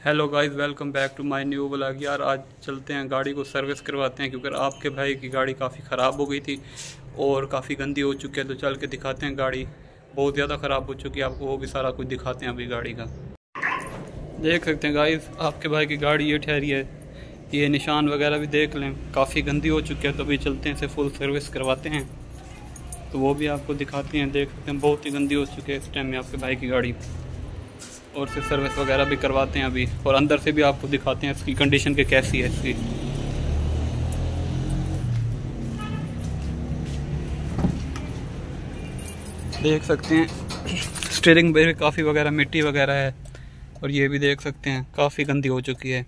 Hello guys welcome back to my new blog यार, आज चलते हैं, गाड़ी को सर्विस करवाते हैं, क्योंकि आपके भाई की गाड़ी काफ़ी ख़राब हो गई थी और काफ़ी गंदी हो चुकी है तो चल के दिखाते हैं गाड़ी। बहुत ज़्यादा ख़राब हो चुकी है, आपको वो भी सारा कुछ दिखाते हैं अभी गाड़ी का। देख सकते हैं गाइस आपके भाई की गाड़ी ये ठहरी है। ये निशान वगैरह भी देख लें, काफ़ी गंदी हो चुकी है तो अभी चलते हैं, इसे फुल सर्विस करवाते हैं। तो वो भी आपको दिखाते हैं, देख सकते हैं, बहुत ही गंदी हो चुकी है इस टाइम में आपके भाई की गाड़ी। और से सर्विस वगैरह भी करवाते हैं अभी। और अंदर से भी आपको दिखाते हैं इसकी कंडीशन के कैसी है इसकी। देख सकते हैं स्टेयरिंग पे भी काफ़ी वगैरह, मिट्टी वगैरह है। और ये भी देख सकते हैं, काफ़ी गंदी हो चुकी है।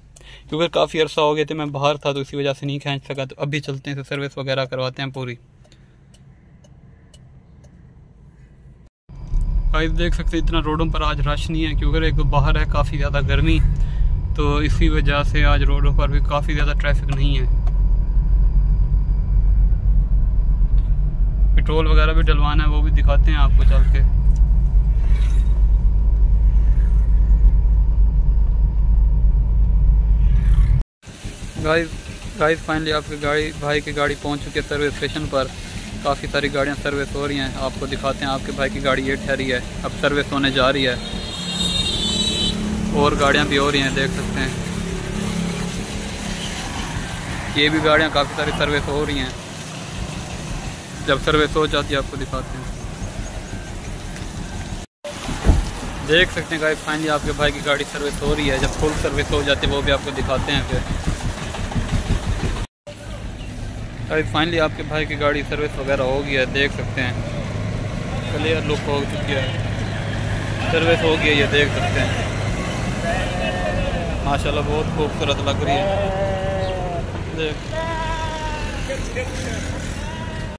क्योंकि काफ़ी अर्सा हो गया थे, मैं बाहर था तो इसी वजह से नहीं खींच सका तो अभी चलते हैं सर्विस वगैरह करवाते हैं पूरी। गाइस देख सकते इतना रोडों पर आज रश नहीं है, क्योंकि एक तो बाहर है काफ़ी ज़्यादा गर्मी तो इसी वजह से आज रोडों पर भी काफ़ी ज़्यादा ट्रैफ़िक नहीं है। पेट्रोल वगैरह भी डलवाना है, वो भी दिखाते हैं आपको चल के। गाइस गाइस फाइनली आपकी गाड़ी, भाई की गाड़ी पहुँच चुकी है सर्विस स्टेशन पर। काफ़ी सारी गाड़ियाँ सर्विस हो रही हैं। आपको दिखाते हैं आपके भाई की गाड़ी ये ठहरी है, अब सर्विस होने जा रही है। और गाड़ियाँ भी हो रही हैं, देख सकते हैं। ये भी गाड़ियाँ काफ़ी सारी सर्विस हो रही हैं। जब सर्विस हो जाती है, आपको दिखाते हैं। देख सकते हैं गाइस फाइनली आपके भाई की गाड़ी सर्विस हो रही है। जब फुल सर्विस हो जाती है, वो भी आपको दिखाते हैं फिर। अभी फाइनली आपके भाई की गाड़ी सर्विस वगैरह हो गई है, देख सकते हैं। क्लियर लुक हो चुकी है। सर्विस हो गई है, ये देख सकते हैं। माशाल्लाह बहुत खूबसूरत लग रही है। देख।